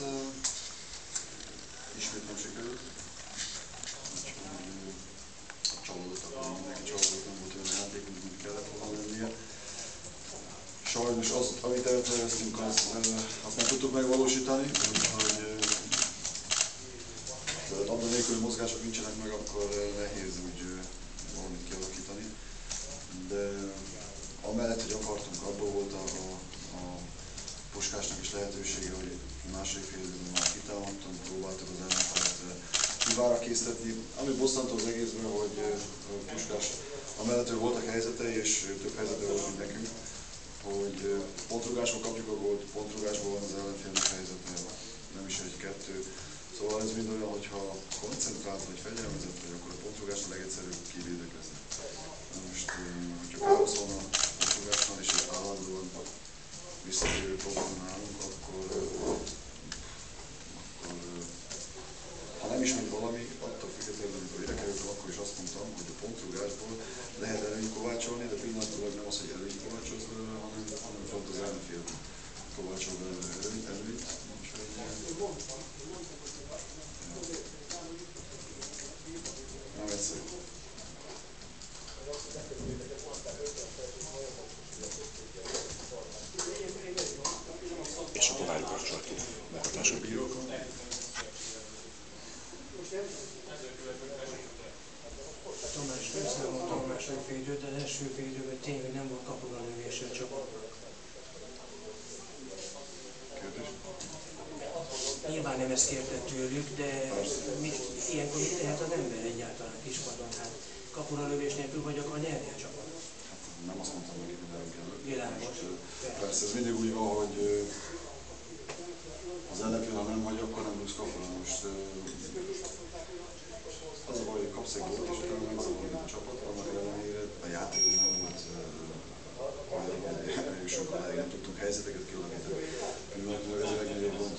uh, ismét nem sikerült. Úgyhogy uh, csalódottak vagyunk, mindenki csalódott, nem volt olyan játék, mint kellett volna lennie. Sajnos az, amit elterveztünk, az, azt nem tudtuk megvalósítani, úgyhogy labda nélküli mozgások nincsenek meg, akkor nehéz úgy valamit kialakítani. De amellett, hogy akartunk, abból volt a, a, a Puskásnak is lehetősége, hogy második fél időben már kitámadtam, próbáltuk az ellenfelet kivára készíteni. Ami bosszantó az egészben, hogy Puskás amellett, hogy voltak helyzetei, és több helyzete volt, mint nekünk, hogy pontrugásból kapjuk a gólt, pontrugásból van az ellenfélnek helyzete, nem is egy-kettő. Szóval ez mind olyan, hogyha koncentrált vagy fegyelmezett vagy, akkor a pontrugás a legegyszerűbb kivédekezni. Most, hogyha károszolna a pontrugásnál, és egy állandóan visszatérő probléma nálunk, akkor, akkor ha nem is megy valami, attól függetlenül, amikor ide kerültem, akkor is azt mondtam, hogy a pontrugásból lehet előny kovácsolni, de pillanatilag nem az, hogy előny kovácsolsz belőle, hanem, hanem pont az ellenfél belőle előnyt, előnyt. Úgyhogy, nem egyszerű. A munkatársak. Tamás felszámolta a időt, de az első fél tényleg nem volt kapura lövése a csapatnak. Kérdés? Nyilván nem ezt kérte tőlük, de mit, ilyenkor mit tehet az ember egyáltalán kispadon? Hát kapura lövés nélkül vagy akar nyerni a csapat. Hát nem azt mondtam hogy. Világos. Persze ez mindig úgy van, hogy az ellenfél, ha nem hagy, akkor nem rúgsz kapura. Most az a baj, hogy kapsz egy gólt, és utána megzavarod a csapat, annak ellenére a játékon nem volt eljussunk odáig, nem tudtunk helyzeteket kialakítani. Pillanatilag ez a legnagyobb gond.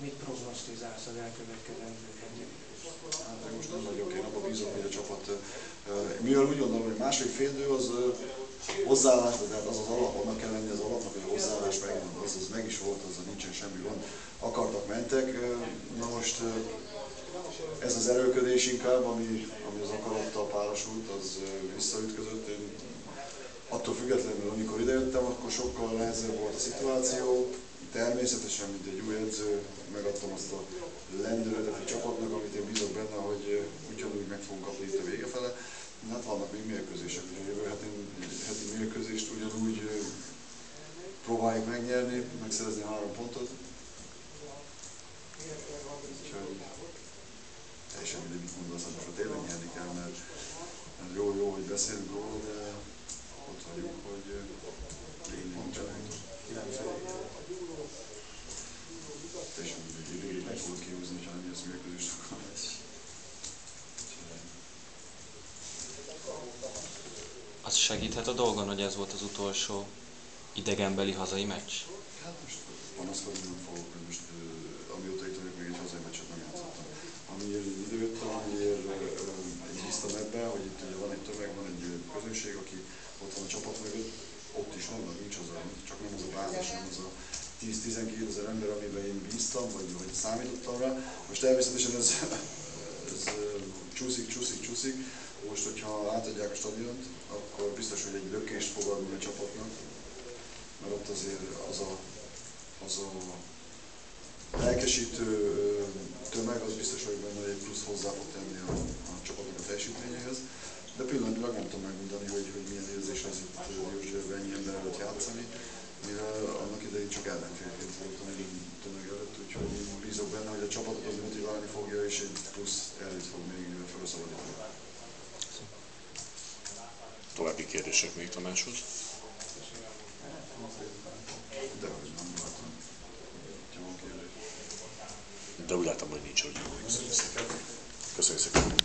Mit prognosztizálsz az elkövetkezendő? Hát most nem vagyok, én abban bízom, hogy a csapat, mivel úgy gondolom, hogy második fél idő az hozzáállás, tehát az az alap, annak kell lenni az alapnak, hogy a hozzáállás megvan, az, az meg is volt, az nincsen semmi gond. Akartak, mentek, na most ez az erőködés inkább, ami, ami az akarattal párosult, az visszaütközött. Én attól függetlenül, amikor idejöttem, akkor sokkal nehezebb volt a szituáció. Természetesen, mint egy új edző, megadtam azt a lendületet a csapatnak, amit én bízok benne, hogy ugyanúgy meg fogunk kapni itt a vége fele. Hát vannak még mérkőzések, ugye jövő heti, heti mérkőzést ugyanúgy ö, próbáljuk megnyerni, megszerezni három pontot. Úgyhogy teljesen mindegy, mit mondasz, hát most tényleg nyerni kell, mert, mert jó, jó, hogy beszélünk róla, de ott vagyunk, hogy ö, lényeg nincsen fontos. Teljesen mindegy, idő meg fogod kihúzni, ha nem jössz mérkőzést, akkor lesz. Úgyhogy, Az segíthet a dolgon, hogy ez volt az utolsó idegenbeli hazai meccs? Hát most panaszkodni nem fogok, hogy most amióta itt vagyok, még egy hazai meccset nem játszottam. Amiért időjöttem, amiért bíztam ebben, hogy itt ugye van egy tömeg, van egy közönség, aki ott van a csapat mögött, ott is vannak, nincs az csak nem az a bázis, nem az a 10-12 ezer ember, amiben én bíztam, vagy, vagy számítottam rá. Most természetesen ez, ez csúszik, csúszik, csúszik. Most, hogyha átadják a stadiont, akkor biztos, hogy egy lökést fog adni a csapatnak, mert ott azért az a, az a lelkesítő tömeg, az biztos, hogy benne egy plusz hozzá fog tenni a, a csapatnak a teljesítményéhez. De pillanatilag nem tudom megmondani, hogy, hogy milyen érzés az itt Józsefben ennyi ember előtt játszani, mivel annak idején csak ellenfélként voltam előtt, úgyhogy én bízok benne, hogy a csapatot az motiválni fogja, és egy plusz erőt fog még felszabadítani. További kérdések még Tamáshoz? De hogy nem látom. De úgy látom, hogy nincs úgy. Köszönöm szépen.